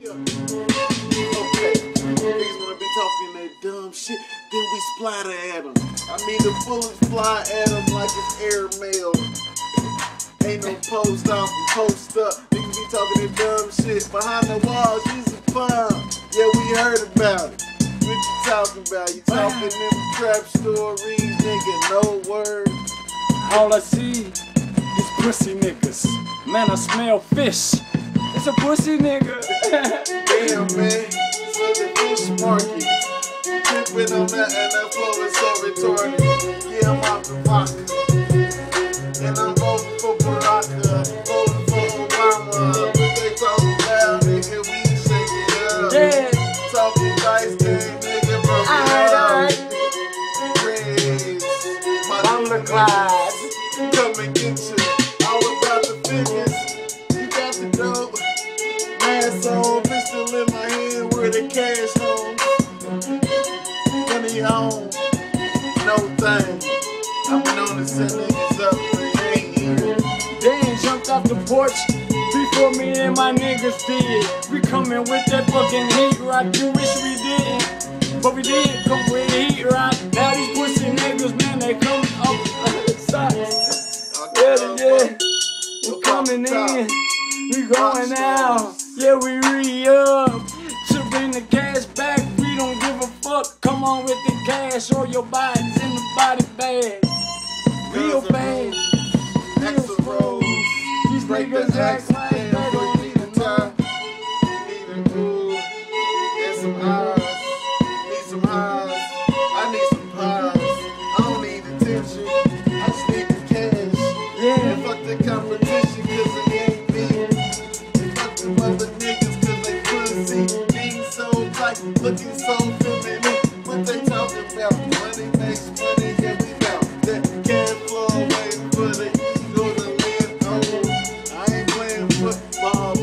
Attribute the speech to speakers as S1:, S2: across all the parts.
S1: Okay, niggas wanna be talking that dumb shit, then we splatter at them. I mean, the bullets fly at them like it's airmail. Ain't no post off and post up. Niggas be talking that dumb shit behind the walls. Use a pump. Yeah, we heard about it. What you talking about? You talking them trap stories, nigga? No word.
S2: All I see is pussy niggas. Man, I smell fish. It's a pussy nigga.
S1: Damn, man. So the fish market. Tripping on that and that flow is so retarded. Yeah, I'm out the vodka. And I'm voting for Baraka. Uh, voting for Obama. What they talking about, nigga? We shake it up.
S2: Yeah.
S1: Talking dice game, nigga. Bro,
S2: Alright,
S1: Reds. My
S2: I'm the Clyde.
S1: Come and get you. On, pistol in my hand, where the cash home. Money home. No thing. I've been on to set niggas up, they ain't here.
S2: They ain't jumped off the porch before me and my niggas did. We coming with that fucking heat rock. You wish we didn't, but we did come with heat rock. Now these pussy niggas, man, they coming up the sides. Yeah, yeah. We coming in, we going out. Yeah, we re up. To bring the cash back, we don't give a fuck. Come on with the cash or your body's in the body bag. Real bad. Real.
S1: Rose.
S2: These niggas act like they don't need a
S1: tie. Need a cool. And some eyes. Need some highs. I need some pies. I don't need attention. I just need the cash.
S2: Yeah.
S1: And fuck the competition, cause looking so feminine. What they talking about? Money makes money, we that flow, ego to land on. I ain't playing football,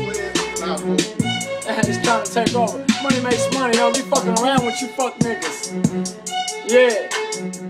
S2: it's trying to take over. Money makes money, yo. We fucking around with you fuck niggas. Yeah.